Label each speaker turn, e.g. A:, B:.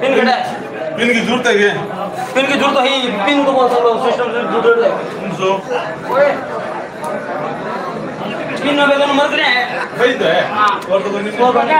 A: Pin घटा।
B: Pin की ज़रूरत है
A: पिन की ज़रूरत है पिन तो बहुत सब सिस्टम से ज़रूरत है
B: सौ
A: पिन में बेगन मर हैं
B: वही तो है और तो नहीं
A: बना